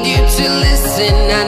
Need you to listen, I